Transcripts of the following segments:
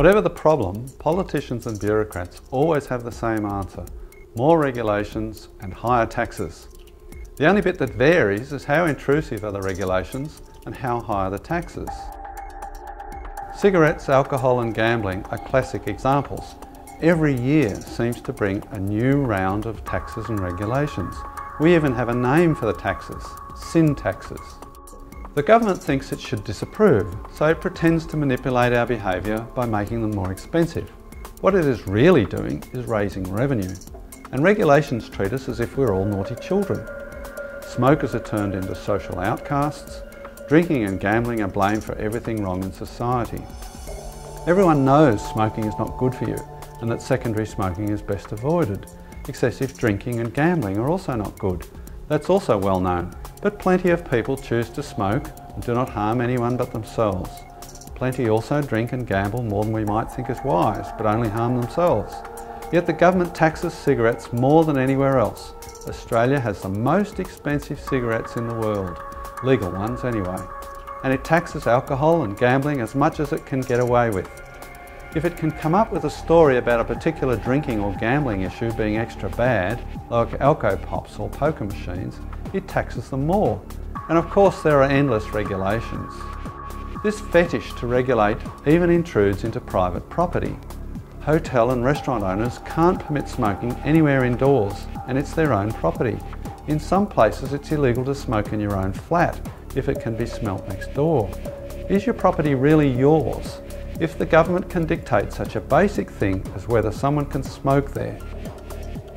Whatever the problem, politicians and bureaucrats always have the same answer. More regulations and higher taxes. The only bit that varies is how intrusive are the regulations and how high are the taxes. Cigarettes, alcohol and gambling are classic examples. Every year seems to bring a new round of taxes and regulations. We even have a name for the taxes, sin taxes. The government thinks it should disapprove, so it pretends to manipulate our behaviour by making them more expensive. What it is really doing is raising revenue. And regulations treat us as if we're all naughty children. Smokers are turned into social outcasts. Drinking and gambling are blamed for everything wrong in society. Everyone knows smoking is not good for you and that secondary smoking is best avoided. Excessive drinking and gambling are also not good. That's also well known, but plenty of people choose to smoke and do not harm anyone but themselves. Plenty also drink and gamble more than we might think is wise, but only harm themselves. Yet the government taxes cigarettes more than anywhere else. Australia has the most expensive cigarettes in the world, legal ones anyway. And it taxes alcohol and gambling as much as it can get away with. If it can come up with a story about a particular drinking or gambling issue being extra bad, like Alco Pops or poker machines, it taxes them more. And of course there are endless regulations. This fetish to regulate even intrudes into private property. Hotel and restaurant owners can't permit smoking anywhere indoors and it's their own property. In some places it's illegal to smoke in your own flat if it can be smelt next door. Is your property really yours? if the government can dictate such a basic thing as whether someone can smoke there?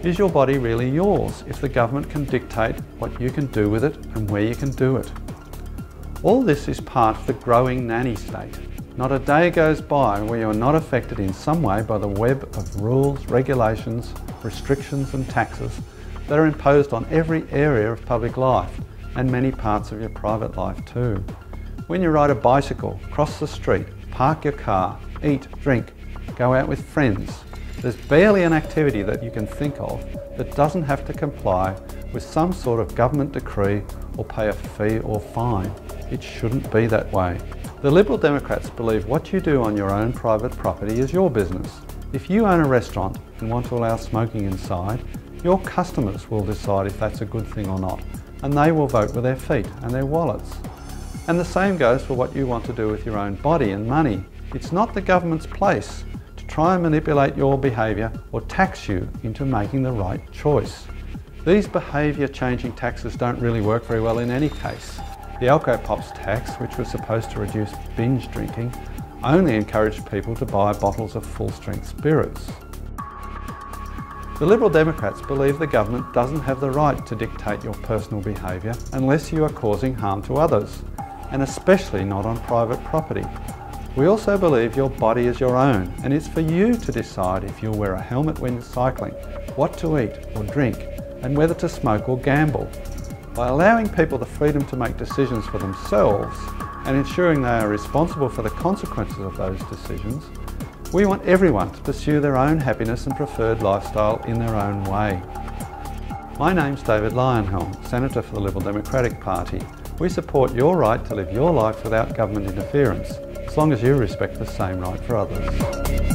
Is your body really yours if the government can dictate what you can do with it and where you can do it? All this is part of the growing nanny state. Not a day goes by where you are not affected in some way by the web of rules, regulations, restrictions and taxes that are imposed on every area of public life and many parts of your private life too. When you ride a bicycle, cross the street, park your car, eat, drink, go out with friends. There's barely an activity that you can think of that doesn't have to comply with some sort of government decree or pay a fee or fine. It shouldn't be that way. The Liberal Democrats believe what you do on your own private property is your business. If you own a restaurant and want to allow smoking inside, your customers will decide if that's a good thing or not, and they will vote with their feet and their wallets. And the same goes for what you want to do with your own body and money. It's not the government's place try and manipulate your behaviour or tax you into making the right choice. These behaviour changing taxes don't really work very well in any case. The Alco Pops tax, which was supposed to reduce binge drinking, only encouraged people to buy bottles of full strength spirits. The Liberal Democrats believe the government doesn't have the right to dictate your personal behaviour unless you are causing harm to others and especially not on private property. We also believe your body is your own and it's for you to decide if you'll wear a helmet when cycling, what to eat or drink, and whether to smoke or gamble. By allowing people the freedom to make decisions for themselves and ensuring they are responsible for the consequences of those decisions, we want everyone to pursue their own happiness and preferred lifestyle in their own way. My name's David Leyonhjelm, Senator for the Liberal Democratic Party we support your right to live your life without government interference, as long as you respect the same right for others.